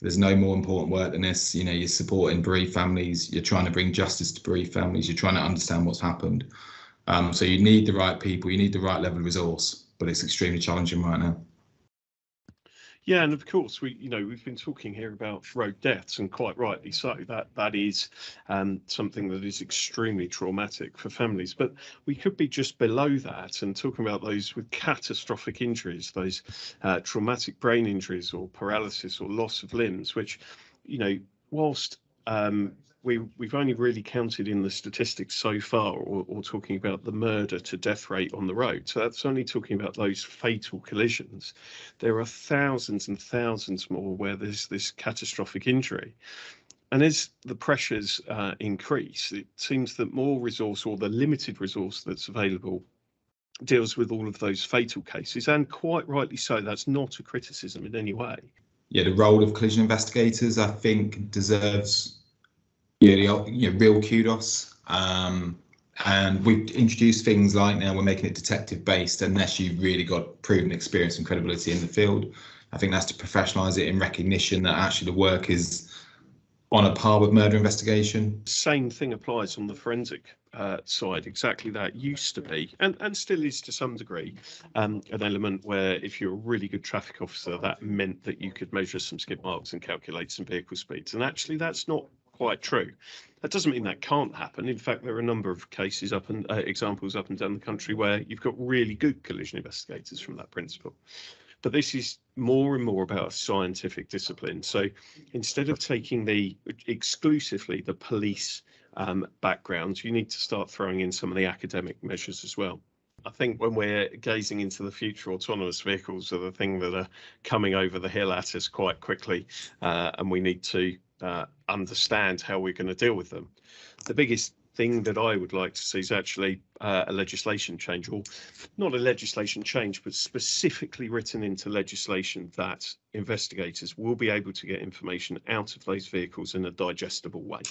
there's no more important work than this. You know, you're supporting bereaved families, you're trying to bring justice to bereaved families, you're trying to understand what's happened. Um, so you need the right people, you need the right level of resource, but it's extremely challenging right now. Yeah, and of course we, you know, we've been talking here about road deaths, and quite rightly so. That that is um, something that is extremely traumatic for families. But we could be just below that and talking about those with catastrophic injuries, those uh, traumatic brain injuries or paralysis or loss of limbs, which, you know, whilst um, we, we've only really counted in the statistics so far, or, or, talking about the murder to death rate on the road. So that's only talking about those fatal collisions. There are thousands and thousands more where there's this catastrophic injury. And as the pressures uh, increase, it seems that more resource or the limited resource that's available deals with all of those fatal cases. And quite rightly so, that's not a criticism in any way. Yeah, the role of collision investigators, I think, deserves yeah, you know, real kudos. Um, and we've introduced things like now we're making it detective based unless you've really got proven experience and credibility in the field. I think that's to professionalise it in recognition that actually the work is on a par with murder investigation. Same thing applies on the forensic uh, side. Exactly that used to be, and and still is to some degree, um, an element where if you're a really good traffic officer, that meant that you could measure some skid marks and calculate some vehicle speeds. And actually, that's not quite true. That doesn't mean that can't happen. In fact, there are a number of cases up and uh, examples up and down the country where you've got really good collision investigators from that principle. But this is more and more about a scientific discipline. So instead of taking the exclusively the police um, backgrounds, you need to start throwing in some of the academic measures as well. I think when we're gazing into the future, autonomous vehicles are the thing that are coming over the hill at us quite quickly, uh, and we need to uh, understand how we're going to deal with them. The biggest thing that I would like to see is actually uh, a legislation change, or not a legislation change, but specifically written into legislation that investigators will be able to get information out of those vehicles in a digestible way.